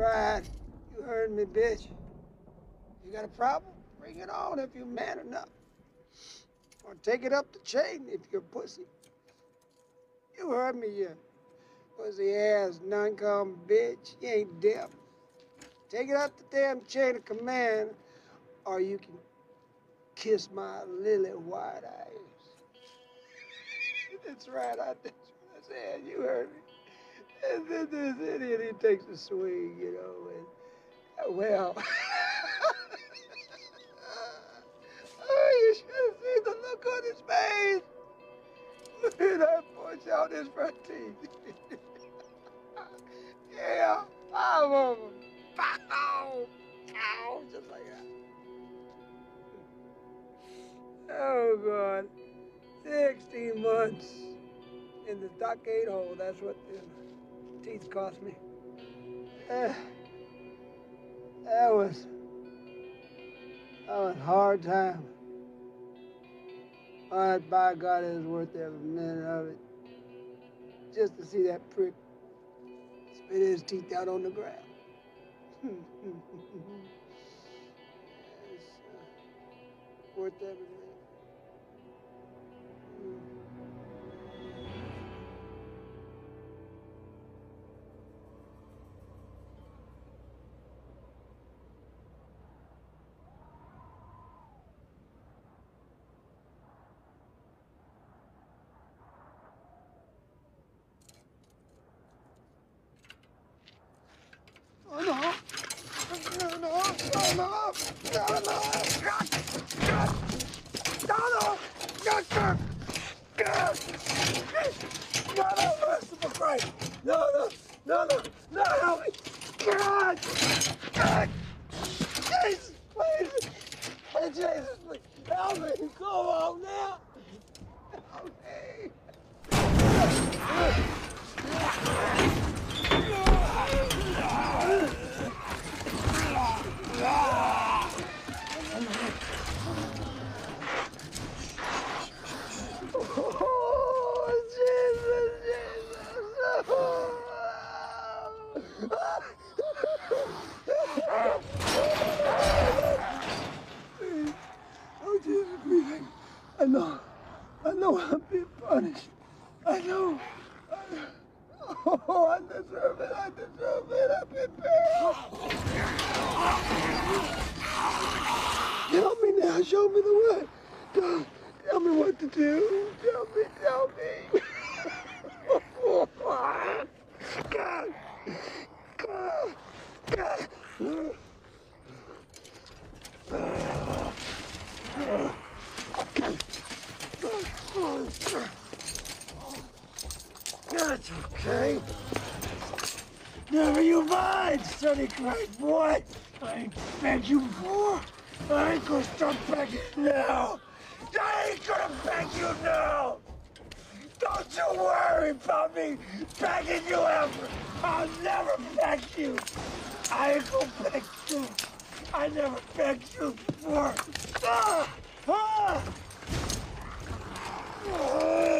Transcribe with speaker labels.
Speaker 1: right. You heard me, bitch. You got a problem? Bring it on if you're man enough. Or take it up the chain if you're pussy. You heard me, you pussy ass non-com bitch. You ain't deaf. Take it up the damn chain of command, or you can kiss my lily white eyes. That's right, I, what I said. You heard me. And then this idiot, he takes a swing, you know, and, uh, well. oh, you should have seen the look on his face. Look at that push out his front teeth. yeah, five of them. Pow! Just like that. Oh, God. 16 months in the stockade hole. That's what teeth cost me. Uh, that was... That was a hard time. But by God, it was worth every minute of it. Just to see that prick spit his teeth out on the ground. yes, uh, worth every Jesus, please! Hey, Jesus, please, help me! Come on now! Help me! Oh, Jesus, Jesus. Oh, Jesus, please. I know. I know I'm being punished. I know. I. Oh, I deserve it. I deserve it. I've been bad. Help me now. Show me the way. Tell, tell me what to do. Tell me. Tell me. God. God. God. That's okay. Never you mind, Sonny Christ, boy. I ain't begged you before. I ain't gonna stop begging now. I ain't gonna beg you now. Don't you worry about me begging you ever. I'll never beg you. I ain't gonna beg you. I never begged you before. Ah! Ah! Ah!